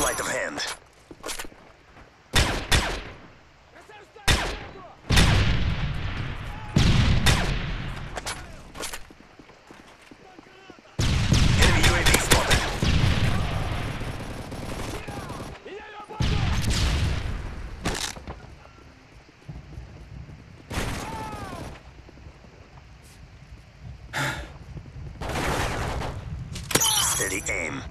sleight of hand. steady aim.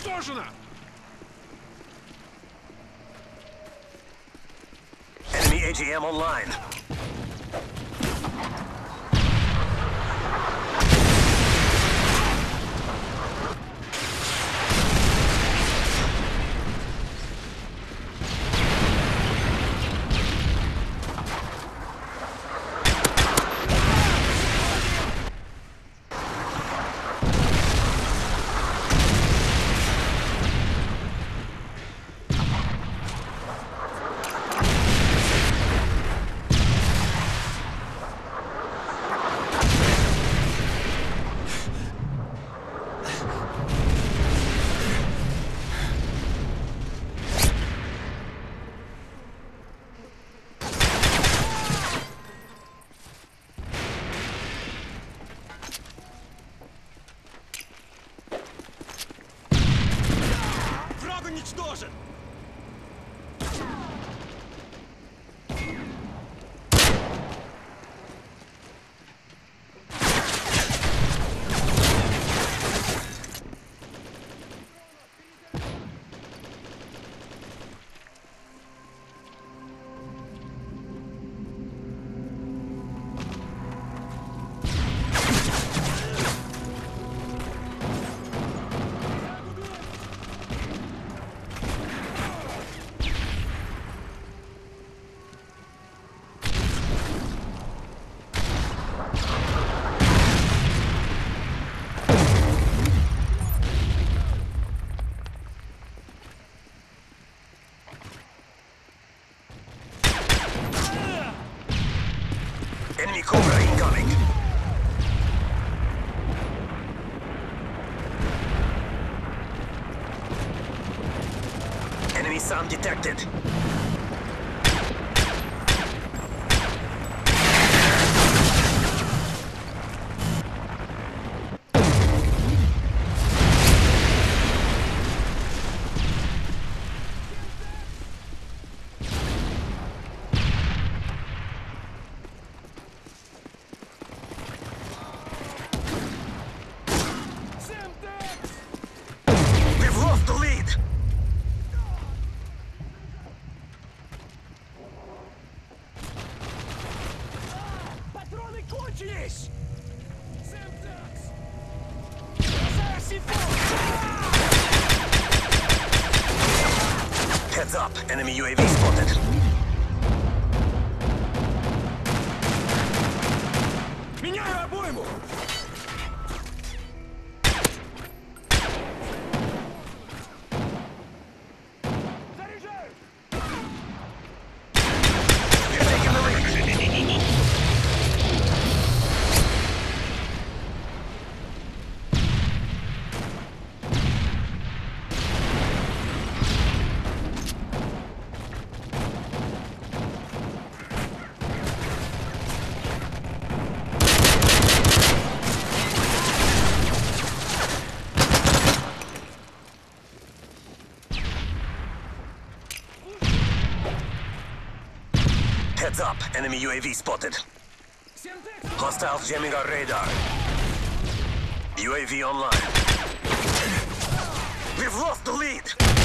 Цель уничтожена! Enemy AGM online. Enemy Cobra incoming. Enemy SAM detected. Heads up, enemy UAV spotted. Меняю обойму! Heads up, enemy UAV spotted. Hostiles jamming our radar. UAV online. We've lost the lead!